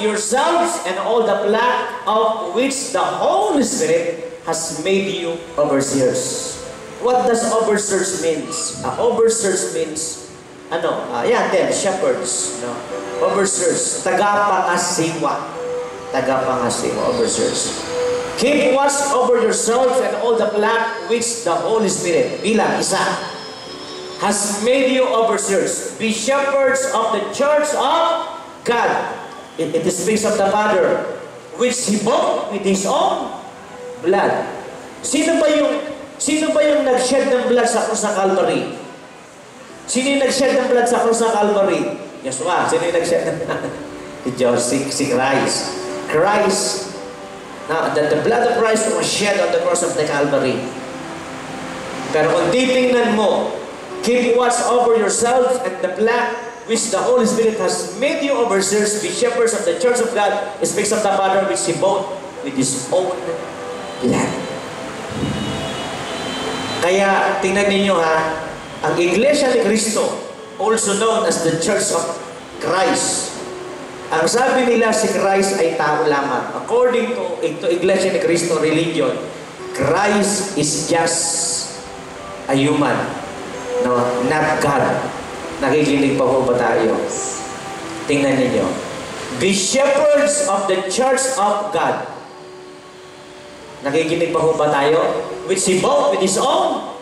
yourselves and all the black of which the Holy Spirit has made you overseers. What does overseers means? Uh, overseers means, ano, uh, yan din, shepherds. No? Overseers, tagapangasiwa. Tagapangasiwa, overseers. Keep watch over yourselves and all the black which the Holy Spirit, bilang isa, has made you overseers. Be shepherds of the church of God. It, it speaks of the Father, which He bought with His own blood. Sino ba yung sino ba yung nag-shed ng blood sa krus ng Calvary? Sino yung nag-shed ng blood sa krus ng Calvary? Yeshua. Sino yung nag-shed ng blood? Si si, Christ. Christ. Now, the, the blood of Christ was shed on the cross of the Calvary. Pero kung titingnan mo, keep watch over yourselves and the black which the Holy Spirit has made you overseers, be shepherds of the church of God, speaks of the Father which He bought with His own blood. Kaya, tingnan ninyo ha, ang Iglesia ni Cristo, also known as the Church of Christ, ang sabi nila si Christ ay tao lamang. According to, to Iglesia ni Cristo religion, Christ is just a human. No, not God. Nakikinig pa po ba tayo? Tingnan ninyo. Be shepherds of the church of God. Nakikinig pa po ba tayo? Which he bought with his own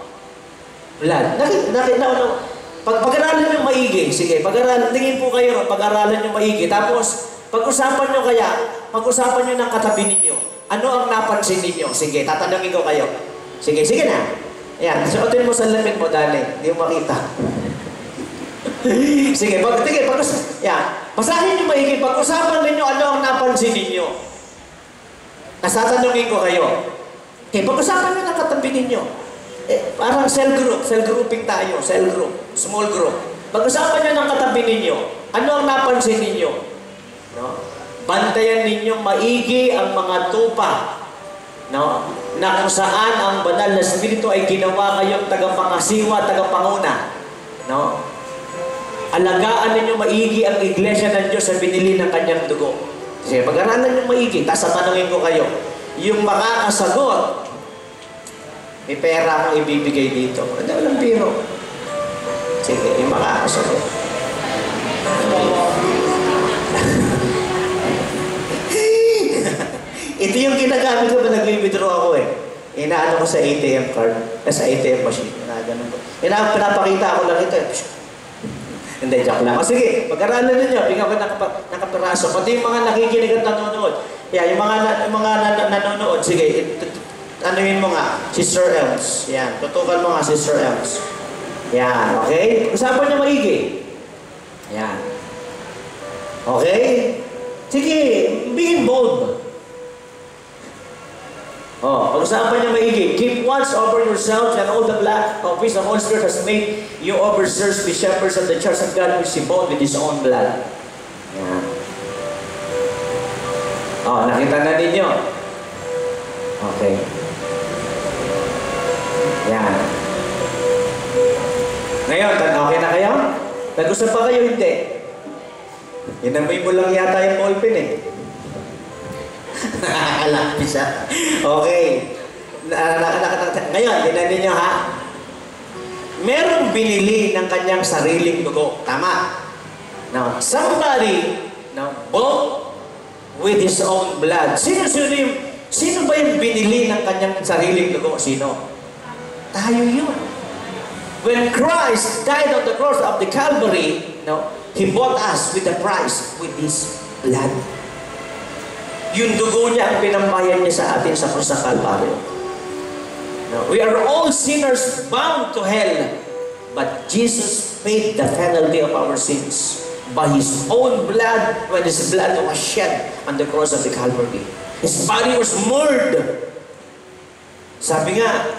blood. Naki, naki, no, no. Pag, pag-aralan nyo maigi, sige, pag-aralan, tingin po kayo, pag-aralan nyo maigi. Tapos, pag-usapan nyo kaya, pag-usapan nyo ng katabi ninyo. Ano ang napansin ninyo? Sige, tatanungin ko kayo. Sige, sige na. Ayan, suotin mo sa lamin mo, dali. Hindi mo makita. Sige, pag, sige, pag, yan. Basahin nyo maigi, pag-usapan ninyo ano ang napansin ninyo. Nasatanungin ko kayo. Okay, pag-usapan nyo ng katabi ninyo. Eh, parang cell group, cell grouping tayo, cell group, small group. Pag-usapan nyo ng katabi ninyo, ano ang napansin ninyo? No? Bantayan ninyong maigi ang mga tupa no? na kung saan ang banal na spirito ay ginawa kayong tagapangasiwa, tagapanguna. No? Alagaan ninyo maigi ang iglesia ng Diyos sa binili ng kanyang dugo. Kasi pag-aralan nyo maigi, tapos tatanungin ko kayo, yung makakasagot, may pera akong ibibigay dito. Hindi, walang biro. Sige, yung makakasagot. Ito yung ginagamit ko pa nag-withdraw ako eh. Inaano ko sa ATM card, eh, sa ATM machine. Inaganon ko. Ina, pinapakita ko lang ito. eh. Hindi, joke lang. O sige, pag-aralan ninyo, bigyan ko ng, kapa- ng kapiraso. Pati yung mga nakikinig at nanonood. Yeah, yung mga, na, yung mga nan- nanonood, sige, anuhin mo nga, Sister Elms. Yan, tutukan mo nga, Sister Elms. Yan, okay? Usapan niyo maigi. Yan. Okay? Sige, be bold. Oh, pag-usapan niyo maigi. Keep watch over yourselves and all the black of which the Holy Spirit has made you overseers, be shepherds of the church of God which he bought with his own blood. Yan. Oh, nakita na ninyo. Okay. Yan. Ngayon, okay na kayo? Nag-usap pa kayo, hindi? Inamoy mo lang yata yung ballpen eh. Nakakalapis ha. Okay. Na, na, ngayon, tinan ninyo ha. Merong binili ng kanyang sariling dugo. Tama. Now, somebody now, bought with his own blood. Sino, sino, yung, sino ba yung binili ng kanyang sariling dugo? Sino? Tayo yun. When Christ died on the cross of the Calvary, no, He bought us with a price, with His blood. Yung dugo niya ang pinambayan niya sa atin sa krus ng Calvary. No, we are all sinners bound to hell, but Jesus paid the penalty of our sins by His own blood when His blood was shed on the cross of the Calvary. His body was murdered. Sabi nga,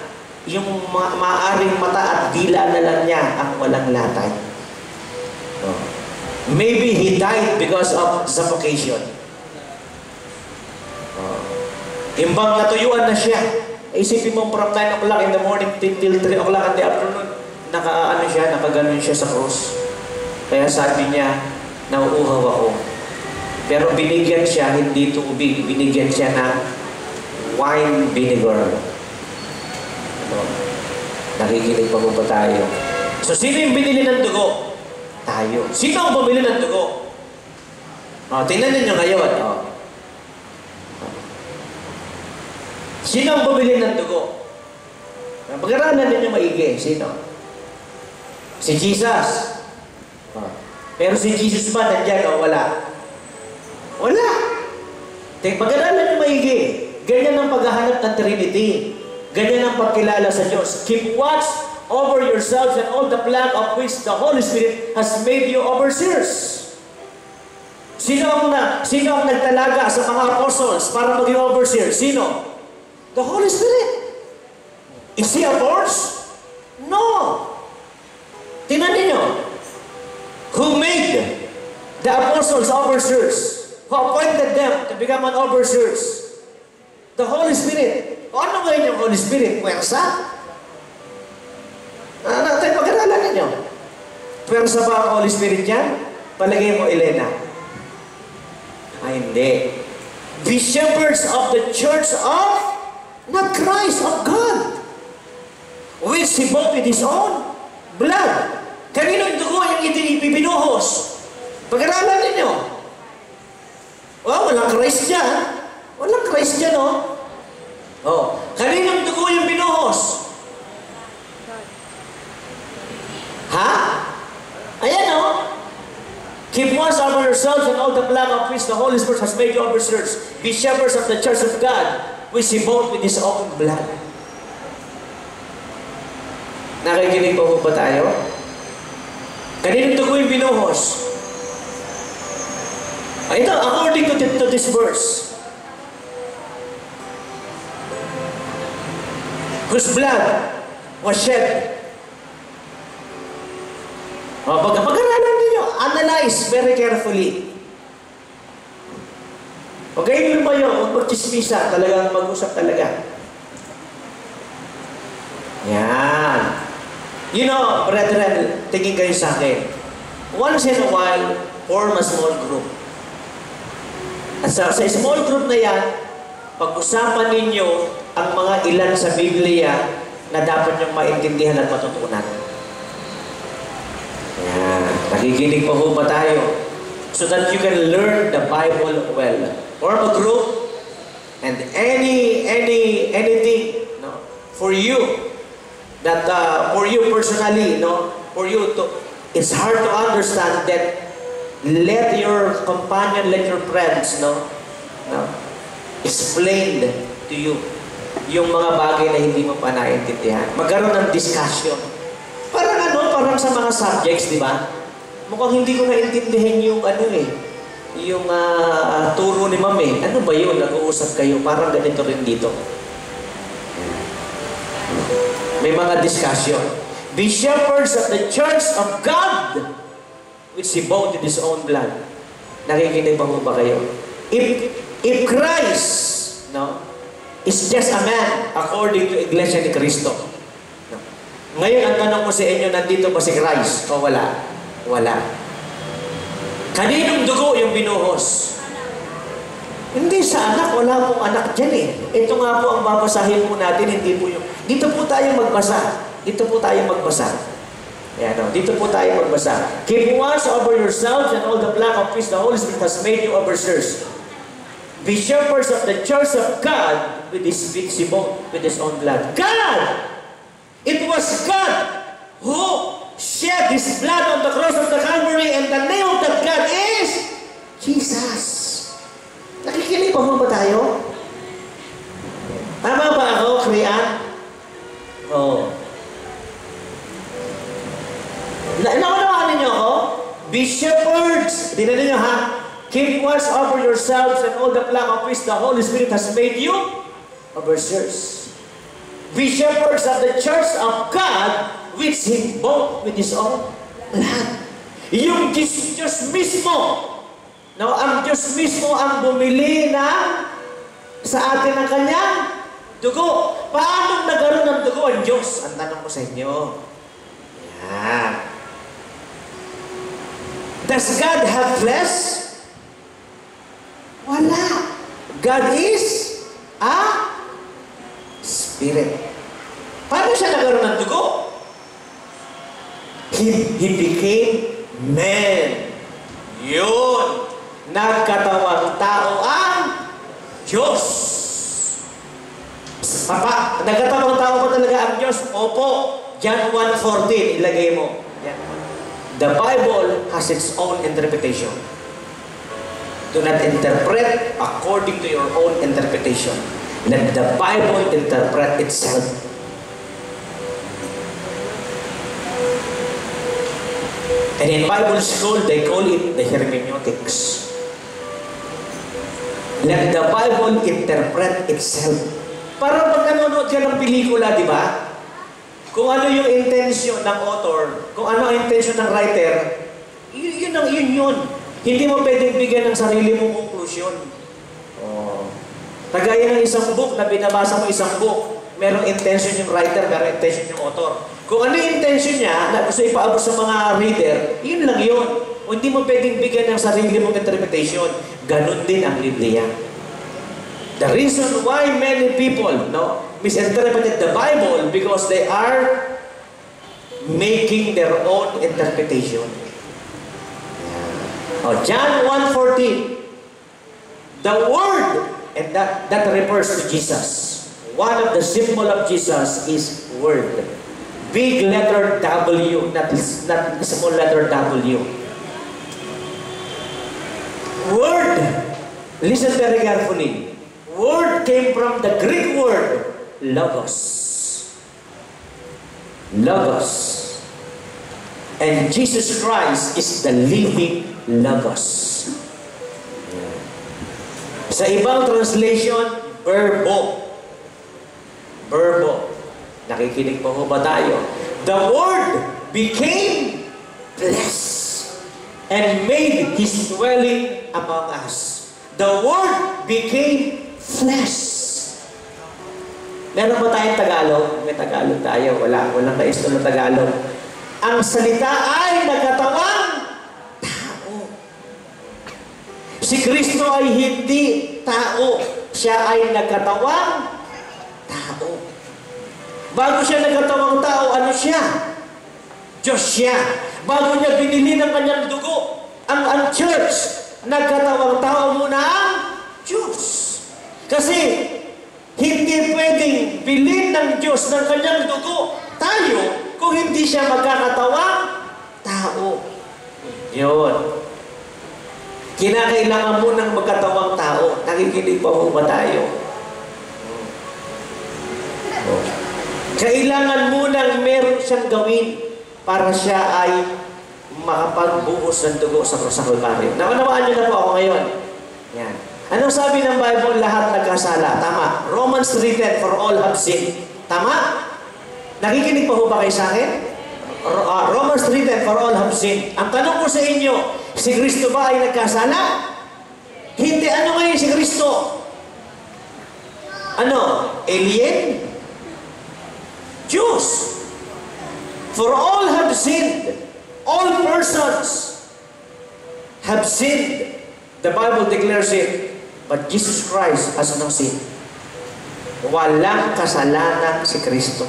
yung ma- maaring mata at dila na lang niya ang walang latay. No. Maybe he died because of suffocation. Imbang natuyuan na siya. Isipin mo from 9 o'clock in the morning till till 3 o'clock in the afternoon, naka ano siya, nakaganon siya sa cross. Kaya sabi niya, nauuhaw ako. Pero binigyan siya, hindi tubig, binigyan siya ng wine vinegar. Ano? Nakikinig pa po ba tayo? So, sino yung binili ng dugo? Tayo. Sino ang bumili ng dugo? O, tingnan ninyo ngayon. O. Sino ang bumili ng dugo? Pag-aralan ninyo maigi. Sino? Si Jesus. Pero si Jesus ba nandyan o wala? Wala. Pag-aralan nyo maigi. Ganyan ang paghahanap ng Trinity. Ganyan ang pagkilala sa Diyos. Keep watch over yourselves and all the plan of which the Holy Spirit has made you overseers. Sino ang, na, sino ang nagtalaga sa mga apostles para maging overseer? Sino? The Holy Spirit. Is He a force? No. Tingnan ninyo. Who made the apostles overseers? Who appointed them to become an overseers? The Holy Spirit. Ano ngayon yung Holy Spirit? Pwersa? Ano natin pag-aralan ninyo? Pwersa ba ang Holy Spirit yan? Palagay mo, Elena. Ay, hindi. Be shepherds of the church of, not Christ, of God. Which He bought with His own blood. Kanino yung dugo yung ipinipinuhos? Pag-aralan ninyo. Well, walang Christ dyan. Walang Christ dyan, oh. Oh. Kaninong dugo yung binuhos? Ha? Ayan, oh. Keep watch over yourselves and all the plan of which the Holy Spirit has made you overseers. Be shepherds of the church of God, which He bought with His own blood. Nakikinig po ba tayo? Kaninong dugo yung binuhos? Ah, Ito, according to, to this verse, whose blood was shed. Pag pag-aralan ninyo, analyze very carefully. Huwag kayo ba yun, huwag magchismisa, talagang mag-usap talaga. Yan. You know, brethren, tingin kayo sa akin. Once in a while, form a small group. At sa, sa small group na yan, pag-usapan ninyo ang mga ilan sa Biblia na dapat niyong maintindihan at matutunan. Yan. Nakikinig pa po ba tayo? So that you can learn the Bible well. Form a group and any, any, anything no, for you that uh, for you personally, no, for you to, it's hard to understand that let your companion, let your friends, no, no, explain to you yung mga bagay na hindi mo pa naiintindihan. Magkaroon ng discussion. Parang ano, parang sa mga subjects, di ba? Mukhang hindi ko naintindihan yung ano eh, yung ah, turo ni ma'am eh. Ano ba yun? Nag-uusap kayo. Parang ganito rin dito. May mga discussion. Be shepherds of the church of God which He bought with His own blood. Nakikinig pa mo ba kayo? If, if Christ no, is just a man according to Iglesia ni Cristo. No. Ngayon, ang tanong ko sa inyo, nandito ba si Christ o wala? Wala. Kaninong dugo yung binuhos? Hindi sa anak, wala pong anak dyan eh. Ito nga po ang babasahin po natin, hindi po yung... Dito po tayo magbasa. Dito po tayo magbasa. Ayan o, dito po tayo magbasa. Keep watch over yourselves and all the plan of which the Holy Spirit has made you overseers. Be shepherds of the church of God with His visible, with His own blood. God! It was God who shed His blood on the cross of the Calvary and the name of that God is Jesus. Nakikinig pa ba tayo? Tama ba ako, Krian? Oo. Na Naunawaan ninyo ako? Be shepherds. Tingnan ninyo ha. Keep watch over yourselves and all the plan of which the Holy Spirit has made you overseers. Be shepherds of the church of God which He bought with His own blood. Yung Diyos, Diyos mismo No, ang Diyos mismo ang bumili na sa atin ng kanyang dugo. Paano nagkaroon ng dugo ang Diyos? Ang tanong ko sa inyo. Yan. Does God have flesh? God is a spirit. Paano siya nagkaroon ng dugo? He, he became man. Yun. Nagkatawang tao ang Diyos. Papa, nagkatawang tao ba talaga ang Diyos? Opo. John 1.14, ilagay mo. The Bible has its own interpretation. Do not interpret according to your own interpretation. Let the Bible interpret itself. And in Bible school, they call it the hermeneutics. Let the Bible interpret itself. Para pag nanonood ka ng pelikula, di ba? Kung ano yung intention ng author, kung ano ang intention ng writer, yun, yun ang yun yun. Hindi mo pwedeng bigyan ng sarili mong conclusion. Oh. Kagaya ng isang book na binabasa mo isang book, merong intention yung writer, merong intention yung author. Kung ano yung intention niya na gusto ipaabot sa mga reader, yun lang yun. O hindi mo pwedeng bigyan ng sarili mong interpretation. Ganon din ang Biblia. The reason why many people no, misinterpreted the Bible because they are making their own interpretation. Oh, John 1.14 The Word, and that, that refers to Jesus. One of the symbol of Jesus is Word. Big letter W, not, not small letter W. Word. Listen very carefully. Word came from the Greek word logos. Logos. And Jesus Christ is the living logos. Sa ibang translation, verbo. Verbo. Nakikinig po ba tayo? The Word became flesh and made His dwelling among us. The Word became flesh. Meron ba tayong Tagalog? May Tagalog tayo. Wala. Walang kaisto na Tagalog. Ang salita ay nagkatawang tao. Si Kristo ay hindi tao. Siya ay nagkatawang tao. Bago siya nagkatawang tao, ano siya? Diyos siya. Bago niya binili ng kanyang dugo, ang, ang church, nagkatawang tao muna ang Diyos. Kasi, hindi pwedeng bilhin ng Diyos ng kanyang dugo tayo kung hindi siya magkakatawang tao. Yun. Kinakailangan mo ng magkatawang tao. Nakikinig pa mo ba tayo? Kailangan mo nang meron siyang gawin para siya ay makapagbuhos ng dugo sa sa Kalbaryo. Nakanawaan niyo na po ako ngayon. Yan. Anong sabi ng Bible? Lahat nagkasala. Tama. Romans 3.10, for all have sinned. Tama? Nakikinig pa ho ba kayo sa akin? Uh, Romans 3.10, for all have sinned. Ang tanong ko sa inyo, si Kristo ba ay nagkasala? Hindi. Ano ngayon si Kristo? Ano? Alien? Jews. For all have sinned. All persons have sinned. The Bible declares it. But Jesus Christ has no sin. Walang kasalanan si Kristo.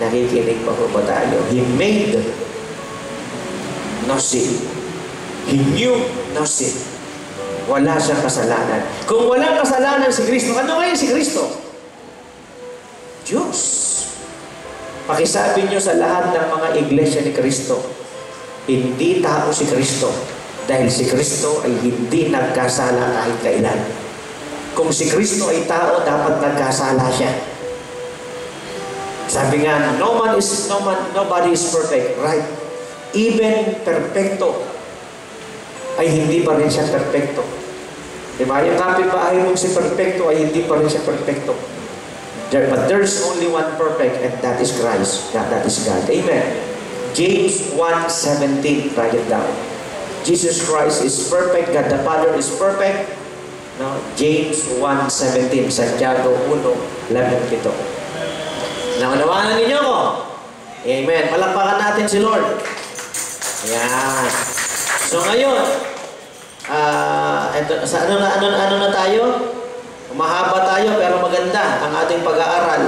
Nakikinig pa po ba tayo? He made no sin. He knew no sin. Wala siyang kasalanan. Kung walang kasalanan si Kristo, ano ngayon si Kristo? Diyos. Pakisabi niyo sa lahat ng mga iglesia ni Kristo, hindi tao si Kristo dahil si Kristo ay hindi nagkasala kahit kailan. Kung si Kristo ay tao, dapat nagkasala siya. Sabi nga, no man is, no man, nobody is perfect, right? Even perfecto ay hindi pa rin siya perfecto. Diba? Yung kapitbahay mong si perfecto ay hindi pa rin siya perfecto. There, but there's only one perfect and that is Christ. That, that is God. Amen. James 1.17, write it down. Jesus Christ is perfect. God the Father is perfect. No? James 1.17, Santiago 1.11 ito. Nakunawanan ninyo ko? Amen. Palakpakan natin si Lord. Yan. So ngayon, Ah, eto, sa ano na ano, ano na tayo? Mahaba tayo pero maganda ang ating pag-aaral.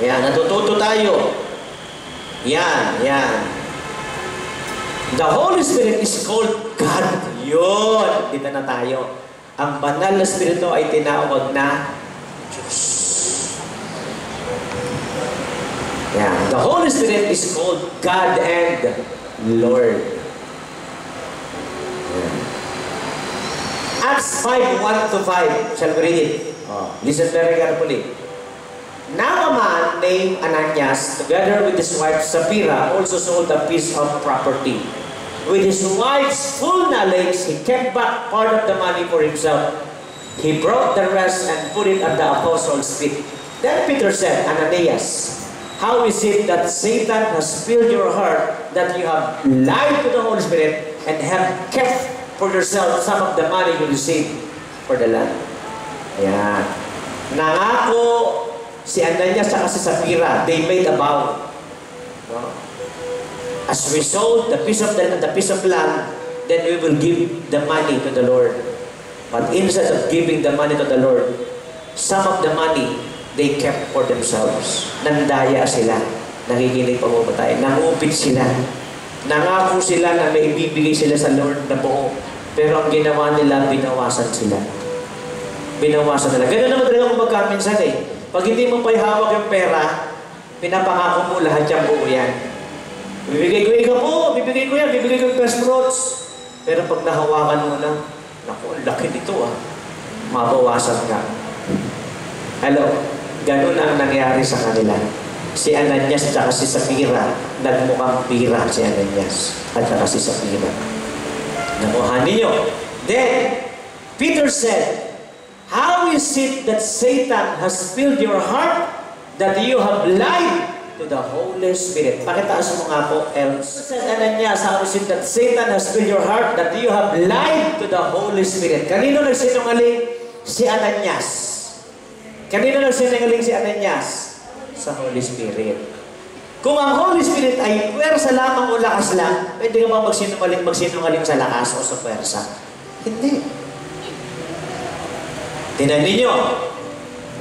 Yan, natututo tayo. Yan, yan. The Holy Spirit is called God. Yun, dito na tayo. Ang banal na Espiritu ay tinawag na Diyos. Yan. The Holy Spirit is called God and Lord. Acts 5, 1 to 5. Shall we read it? Oh, listen very carefully. Now a man named Ananias, together with his wife Sapphira, also sold a piece of property. With his wife's full knowledge, he kept back part of the money for himself. He brought the rest and put it at the apostles' feet. Then Peter said, Ananias, how is it that Satan has filled your heart that you have lied to the Holy Spirit and have kept for yourself some of the money you received for the land? Ayan. Nangako si Ananias at si Sapphira, they made a vow. No? As we sold the piece of the, the piece of land, then we will give the money to the Lord. But instead of giving the money to the Lord, some of the money they kept for themselves. Nandaya sila. Nakikinig pa mo ba tayo? Nangupit sila. Nangako sila na may ibibigay sila sa Lord na buo. Pero ang ginawa nila, binawasan sila. Binawasan nila. Ganun naman talaga kung magkaminsan eh. Pag hindi mo pa hawak yung pera, pinapangako mo lahat yung buo yan. Bibigay ko ikaw po, bibigay ko yan, bibigay ko yung first fruits. Pero pag nahawakan mo na, naku, laki nito ah. Mabawasan ka. Hello, ganun ang nangyari sa kanila. Si Ananias at si Sapphira, nagmukhang pira si Ananias at si Sapphira. Nakuha ninyo. Then, Peter said, How is it that Satan has filled your heart that you have lied to the Holy Spirit? Pakitaas mo nga po, else. Said Ananias, how is it that Satan has filled your heart that you have lied to the Holy Spirit? Kanino nagsinungaling? Si Ananias. Kanino nagsinungaling si Ananias? Sa Holy Spirit. Kung ang Holy Spirit ay pwersa lamang o lakas lang, pwede ka ba magsinungaling, magsinungaling sa lakas o sa pwersa? Hindi. Tinan ninyo.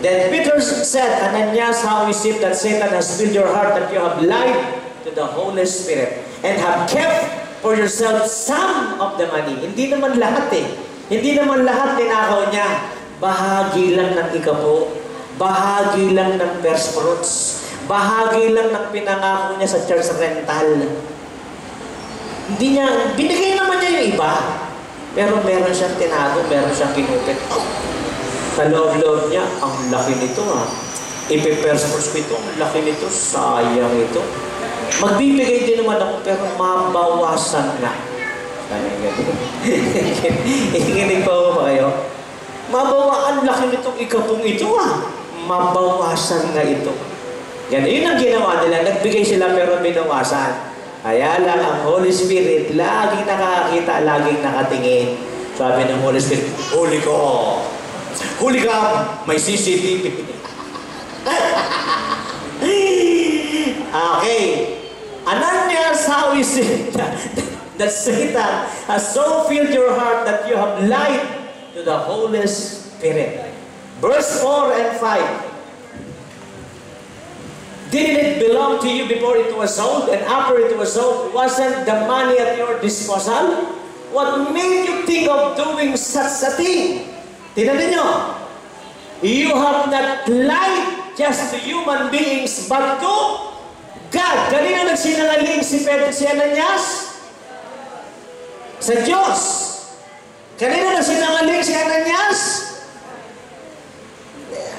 Then Peter said, Ananias, how is it that Satan has filled your heart that you have lied to the Holy Spirit and have kept for yourself some of the money? Hindi naman lahat eh. Hindi naman lahat tinakaw niya. Bahagi lang ng ikapo. Bahagi lang ng first fruits. Bahagi lang ng pinangako niya sa church rental. Hindi niya, binigay naman niya yung iba. Pero meron siyang tinago, meron siyang kinupit. Sa loob-loob niya, ang laki nito ha. Ipiperspose ko ito, ang laki nito, sayang ito. Magbibigay din naman ako, pero mabawasan na. Ikinig pa ba kayo? Mabawa, laki nitong ikapong ito ah. Mabawasan na ito. Yan, yun ang ginawa nila. Nagbigay sila pero binawasan. Kaya lang ang Holy Spirit, laging nakakita, laging nakatingin. Sabi ng Holy Spirit, Huli ko. Huli ka, may CCTV. okay. Ananias, how is it that, that Satan has so filled your heart that you have lied to the Holy Spirit? Verse 4 and 5. Didn't it belong to you before it was sold? And after it was sold, wasn't the money at your disposal? What made you think of doing such a thing? Tingnan ninyo. You have not lied just to human beings, but to God. Kanina nagsinangaling si Pedro si Ananias? Sa Diyos. Kanina nagsinangaling si Ananias?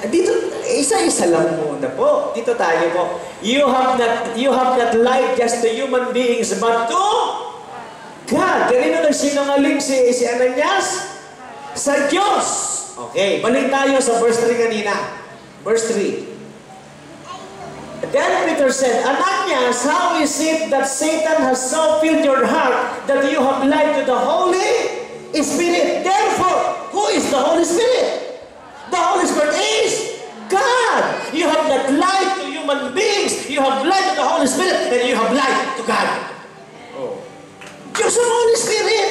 Dito, isa-isa lang muna po. Dito tayo po. You have not you have not lied just to human beings, but to God. Kanino nagsinungaling si, si Ananias? Sa Diyos. Okay, balik tayo sa verse 3 kanina. Verse 3. Then Peter said, Ananias, how is it that Satan has so filled your heart that you have lied to the Holy Spirit? Therefore, who is the Holy Spirit? The Holy Spirit. You have not lied to human beings. You have lied to the Holy Spirit, and you have lied to God. Oh. Diyos ang Holy Spirit.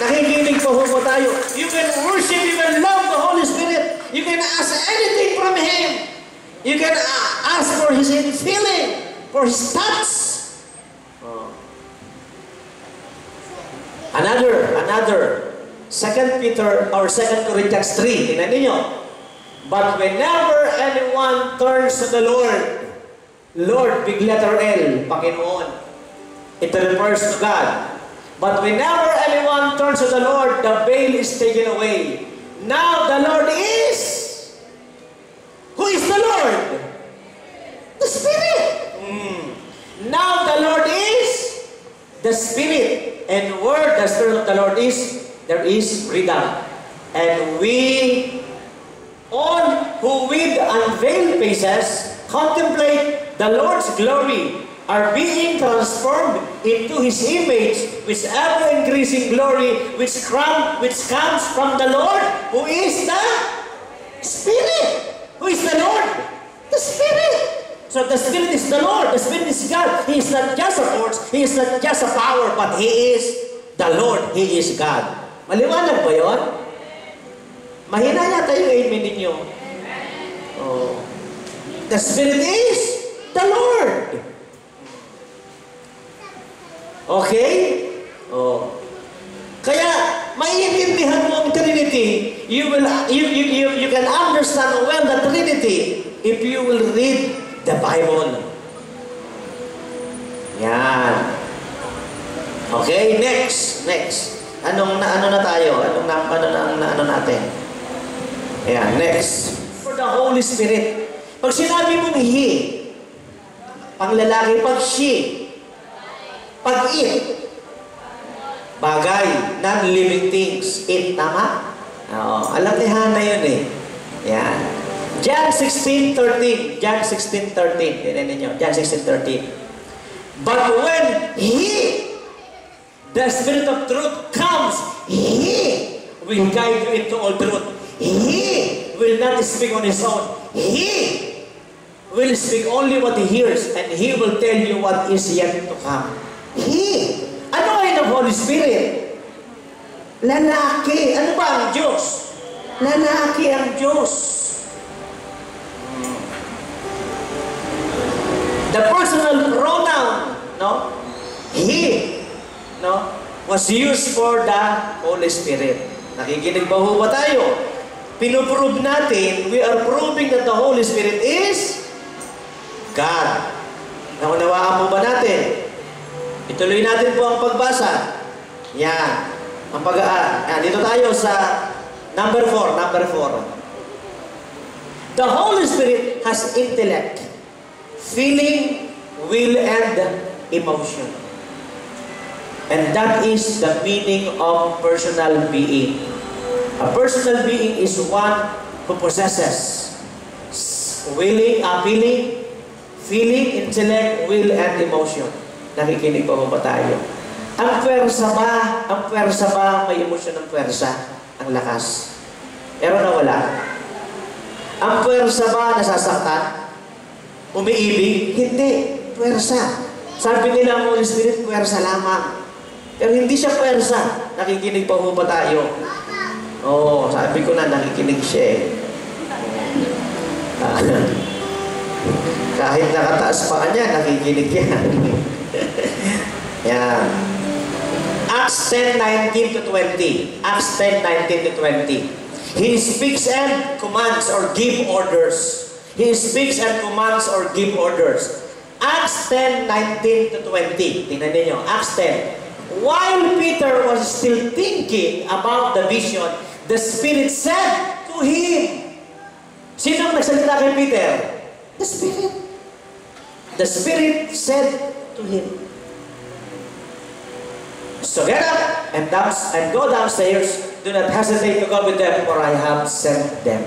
nakikinig pa ho po tayo. You can worship, you can love the Holy Spirit. You can ask anything from Him. You can uh, ask for His feeling, for His touch. Oh. Another, another. Second Peter or Second Corinthians 3. Tingnan ninyo. But whenever anyone turns to the Lord, Lord, big letter L, Panginoon. It refers to God. But whenever anyone turns to the Lord, the veil is taken away. Now the Lord is. Who is the Lord? The Spirit. Mm. Now the Lord is the Spirit. And where the Spirit of the Lord is, there is freedom. And we, all who with unveiled faces contemplate the Lord's glory, are being transformed into His image with ever-increasing glory, which, come, which comes from the Lord, who is the Spirit. Who is the Lord? The Spirit. So the Spirit is the Lord. The Spirit is God. He is not just a force. He is not just a power, but He is the Lord. He is God. Maliwanag ba yun? Mahina yata yung amen ninyo. Oh. The Spirit is the Lord. Okay? Oh. Kaya, maiintindihan mo ang Trinity. You will you, you, you, you can understand well the Trinity if you will read the Bible. Yan. Okay, next, next. Anong na ano na tayo? Anong na ano na, ano natin? Ayan, next. For the Holy Spirit. Pag sinabi mong He, pang lalaki, pag she, pag it, bagay, non-living things, it, tama? Oo, alam ni Hannah yun eh. Yan. John 16.13. John 16.13. Tinan ninyo. John 16.13. But when He, the Spirit of truth comes, He will guide you into all truth. He will not speak on His own. He will speak only what He hears and He will tell you what is yet to come. He. Ano ay ng Holy Spirit? Lalaki. Ano ba ang Diyos? Lalaki ang Diyos. The personal pronoun, no? He, no? Was used for the Holy Spirit. Nakikinig ba ho ba tayo? Pinuprove natin, we are proving that the Holy Spirit is God. Naunawaan po ba natin? Ituloy natin po ang pagbasa. Yan. Ang pag ah, dito tayo sa number 4, number 4. The Holy Spirit has intellect, feeling, will, and emotion. And that is the meaning of personal being. A personal being is one who possesses willing, uh, feeling, intellect, will, and emotion. Nakikinig pa ba tayo? Ang pwersa ba, ang pwersa ba, may emosyon ng pwersa, ang lakas. Pero nawala. Ang pwersa ba nasasaktan? Umiibig? Hindi. Pwersa. Sabi nila ang Holy Spirit, pwersa lamang. Pero hindi siya pwersa. Nakikinig pa ba tayo? Oo, sabi ko na nakikinig siya eh. Ah, kahit nakataas pa kanya, nakikinig yan. yan. Acts 10:19 to 20. Acts 10:19 to 20. He speaks and commands or give orders. He speaks and commands or give orders. Acts 10:19 to 20. Tingnan niyo, Acts 10. While Peter was still thinking about the vision, the Spirit said to him, Sino ang nagsalita kay Peter? The Spirit. The Spirit said to him, So get up and down and go downstairs. Do not hesitate to go with them, for I have sent them.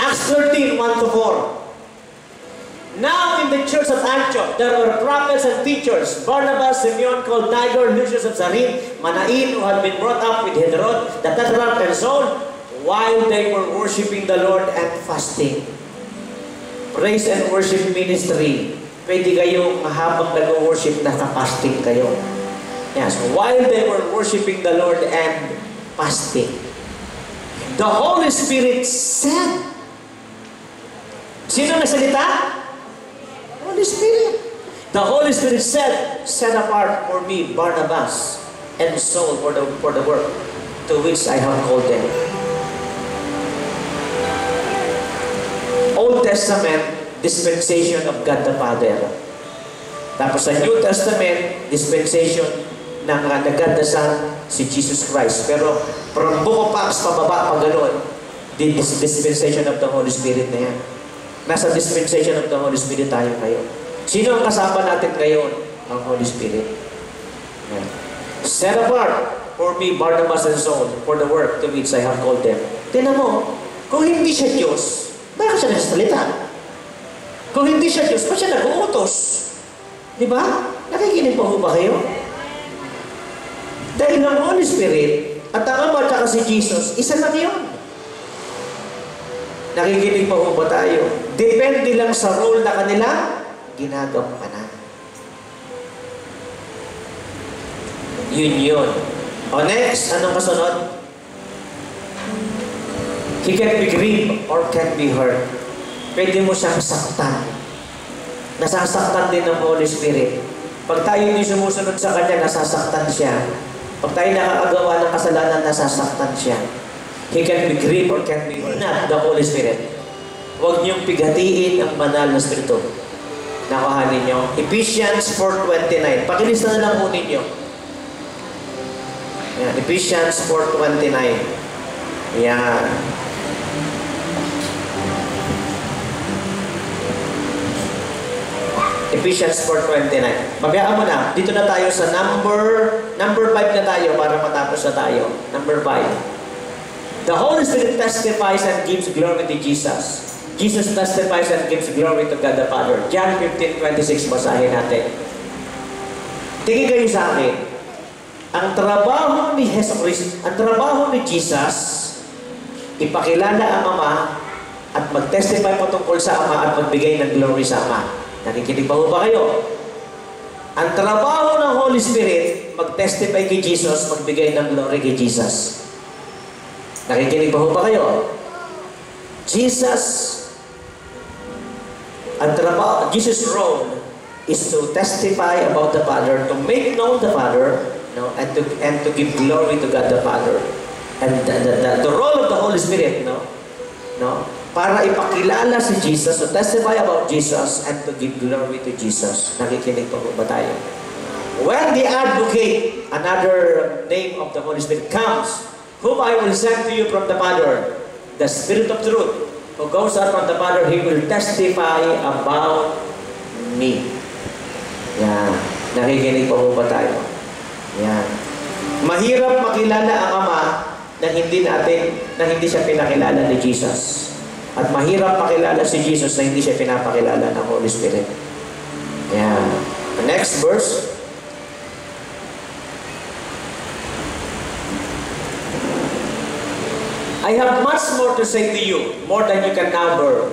Acts 13, 1 to 4. Now in the church of Antioch, there were prophets and teachers, Barnabas, Simeon called Niger, Lucius of Cyrene, Manain, who had been brought up with Herod, the Tetrarch and Saul, while they were worshiping the Lord and fasting. Praise and worship ministry. Pwede kayong habang nag-worship, naka-fasting kayo. Yeah, so while they were worshiping the Lord and fasting. The Holy Spirit said. Sino nagsalita? Holy Spirit. The Holy Spirit said, Set apart for me Barnabas and Saul for the, for the work to which I have called them. Old Testament, dispensation of God the Father. Tapos sa New Testament, dispensation ng uh, God the Son, si Jesus Christ. Pero from Book of Acts, pababa, pag ganun, dis- dispensation of the Holy Spirit na yan. Nasa dispensation of the Holy Spirit tayo ngayon. Sino ang kasama natin ngayon? Ang Holy Spirit. Yan. Set apart for me, Barnabas and Saul, for the work to which I have called them. Tinan mo, kung hindi siya Diyos, bakit siya nagsasalita? Kung hindi siya Diyos, ba't siya nag-uutos? Di ba? Nakikinig pa ho ba kayo? Dahil ang Holy Spirit at ang Ama at si Jesus, isa lang yun. Nakikinig pa ho ba tayo? Depende lang sa role na kanila, ginagampanan. Yun yun. O next, anong kasunod? He can be grieved or can be hurt. Pwede mo siyang saktan. Nasasaktan din ng Holy Spirit. Pag tayo hindi sumusunod sa Kanya, nasasaktan siya. Pag tayo nakakagawa ng kasalanan, nasasaktan siya. He can be grieved or can be. Not the Holy Spirit. Huwag niyong pigatiin ang banal na Espiritu. Nakuhanin niyo. Ephesians 4.29. Pakilista na lang po ninyo. Yan, Ephesians 4.29. Yan. Ephesians 4.29. Pabayaan mo na. Dito na tayo sa number number 5 na tayo para matapos na tayo. Number 5. The Holy Spirit testifies and gives glory to Jesus. Jesus testifies and gives glory to God the Father. John 15.26, basahin natin. Tingin kayo sa akin. Ang trabaho ni Jesus Christ, ang trabaho ni Jesus, ipakilala ang Ama at mag-testify patungkol sa Ama at magbigay ng glory sa Ama. Nakikinig pa ba kayo? Ang trabaho ng Holy Spirit, mag-testify kay Jesus, magbigay ng glory kay Jesus. Nakikinig pa ba kayo? Jesus, ang trabaho, Jesus' role is to testify about the Father, to make known the Father, no, and to and to give glory to God the Father. And the, the, the, the role of the Holy Spirit, no, no, para ipakilala si Jesus, to testify about Jesus, and to give glory to Jesus. Nakikinig pa ba tayo? When the advocate, another name of the Holy Spirit, comes, whom I will send to you from the Father, the Spirit of truth, who goes out from the Father, He will testify about me. Yan. Nakikinig pa ba tayo? Yan. Mahirap makilala ang Ama na hindi natin, na hindi siya pinakilala ni Jesus. At mahirap makilala si Jesus na hindi siya pinapakilala ng Holy Spirit. Yan. The next verse. I have much more to say to you, more than you can now bear.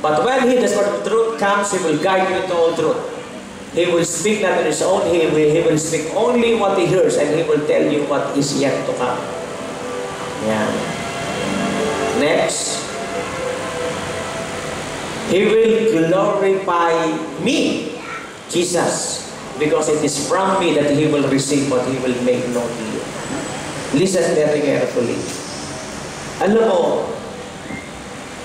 But when he, the Spirit of truth, comes, he will guide you into all truth. He will speak not on his own, he will, he will speak only what he hears, and he will tell you what is yet to come. Yeah. Next. He will glorify me, Jesus, because it is from me that he will receive what he will make known to you. Listen very carefully. Alam mo,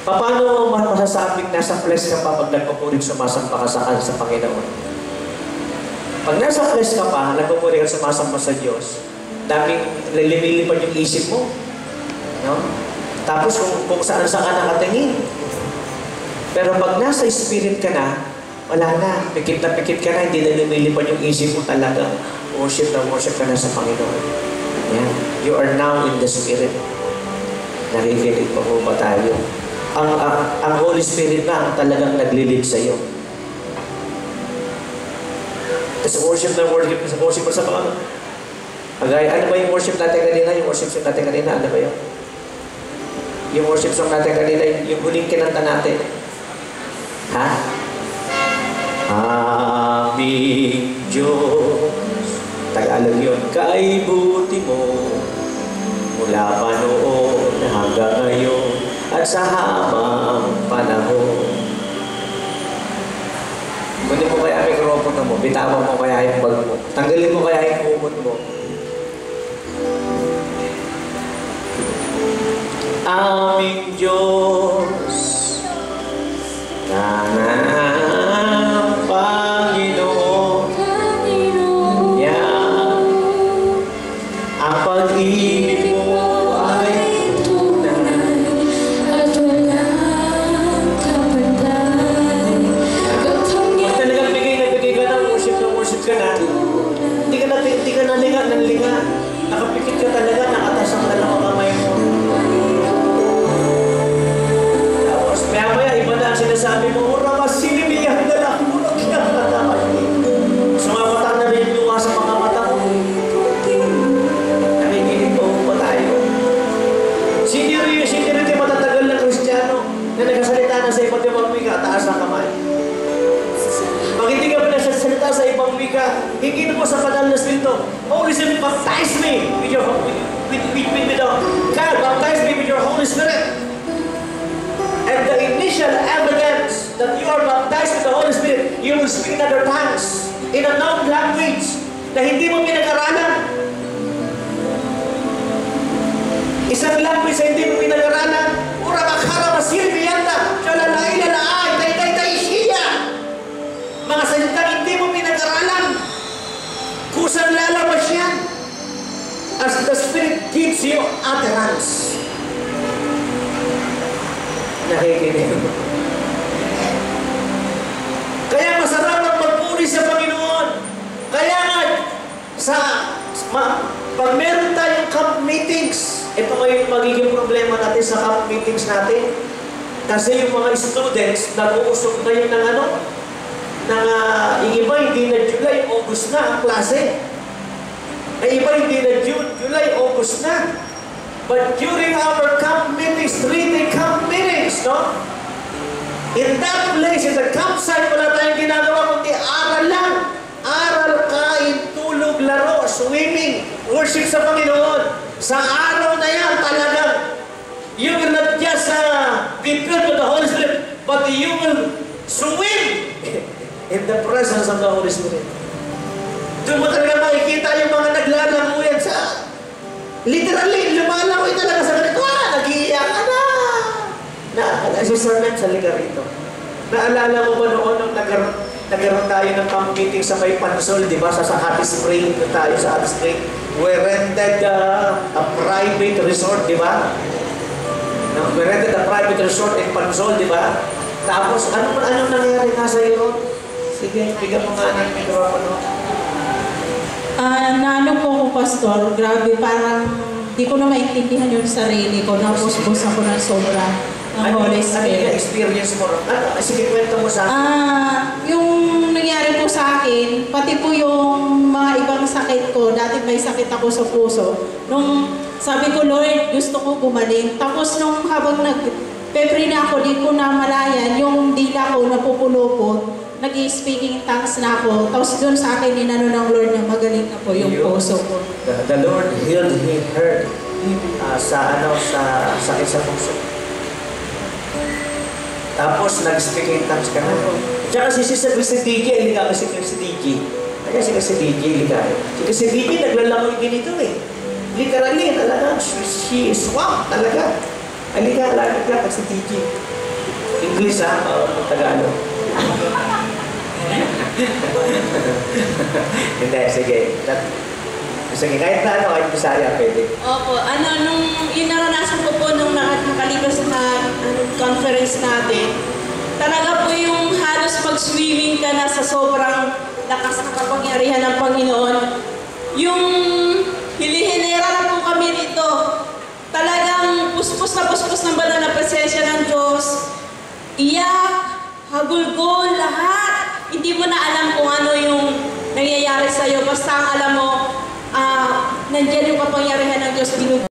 paano masasabing nasa flesh ka pa pag nagpupuring sumasampa ka sa, sa Panginoon? Pag nasa flesh ka pa, nagpupuring ka sumasampa sa Diyos, daming lilimilipad yung isip mo. No? Tapos kung, kung saan saan ka nakatingin. Pero pag nasa spirit ka na, wala na. Pikit na pikit ka na, hindi na lumilipad yung isip mo talaga. Worship na worship ka na sa Panginoon. Yan. You are now in the spirit. Nakikinig pa po ba tayo? Ang, ang, ang Holy Spirit na ang talagang naglilid sa iyo. Sa worship na worship, sa worship sa Panginoon. Agay, ano ba yung worship natin kanina? Yung worship song natin kanina, ano ba yun? Yung worship song natin kanina, yung, huling kinanta natin. Ha? Aming Diyos. Tagalog yun. Kaibuti mo. mula pa noon ngayon at sa habang panahon. Kunin mo kaya ang mikropono mo, bitawan mo kaya yung bag mo, tanggalin mo kaya yung kumot mo. Aming Diyos, na ng Language na hindi mo pinag-aralan, Ura makara masir biyanda, Shala la ila la ay, tay tay tay siya. Mga salitang hindi mo pinag-aralan. Kusang lalabas yan. As the Spirit gives you utterance. Nakikinig mo. Kaya masarap ang magpuri sa Panginoon. Kaya nga, sa, ma, pag meron tayong camp meetings, ito ngayon yung magiging problema natin sa camp meetings natin. Kasi yung mga students, nag-uusok na yun ng ano, ng, uh, yung iba hindi na July, August na ang klase. Ang iba hindi na June, July, August na. But during our camp meetings, three-day camp meetings, no? In that place, in the campsite, wala tayong ginagawa kundi aral lang. Aral, kain, tulog, laro, swimming, worship sa Panginoon. Sa araw na yan, talagang, you will not just uh, be filled with the Holy Spirit, but you will swim in the presence of the Holy Spirit. Doon mo talaga makikita yung mga naglalanguyan sa... Literally, lumalangoy talaga sa ganito. Ah, nag-iiyak ka na. Naalala si Sir Len, halika rito. Naalala mo ba noon nung nagkaroon, nagkaroon tayo ng camp meeting sa may Pansol, di ba? Sa, sa Happy Spring, tayo sa Happy Spring. We rented uh, a private resort, di ba? No, we rented a private resort in Pansol, di ba? Tapos, ano anong nangyari nga sa iyo? Sige, bigyan mo nga ng mikropono. Ah, naano po ako, Pastor, grabe, parang di ko na maintindihan yung sarili ko. Napusbos ako ng sobra ng Ano, Holy ano yung Spirit. experience mo? Ano? Sige, kwento mo sa akin. Ah, yung nangyari po sa akin, pati po yung mga ibang sakit ko, dati may sakit ako sa puso. Nung sabi ko, Lord, gusto ko gumaling. Tapos nung habang nag Pepri na ako, di ko na malayan, yung dila ko napupulupot, nag-speaking in tongues na ako. Tapos doon sa akin, ninano ng Lord na magaling na po yung Yun. puso ko. The, the Lord healed he, her uh, sa ano sa sakit sa puso. Tapos nag-speak in tongues ka na. Tsaka si Sister si DJ, halika ka si si DJ. Kaya si si DJ, halika. Si si DJ naglalangoy din ito eh. Literally, talaga, she, is swamp talaga. Halika, halika ka si DJ. English ha, o Tagalog. Hindi, sige. That, sige, kahit na ano, kahit Bisaya pwede. Opo, ano, nung yung naranasan ko po nung naka- nakalipas na ano, conference natin, talaga po yung halos mag-swimming ka na sa sobrang lakas na kapangyarihan ng Panginoon. Yung hilihinera na po kami rito, talagang puspos na puspos ng banal na presensya ng Diyos. Iyak, hagulgol, lahat. Hindi mo na alam kung ano yung nangyayari sa'yo. Basta alam mo, ah, nandiyan yung kapangyarihan ng Diyos.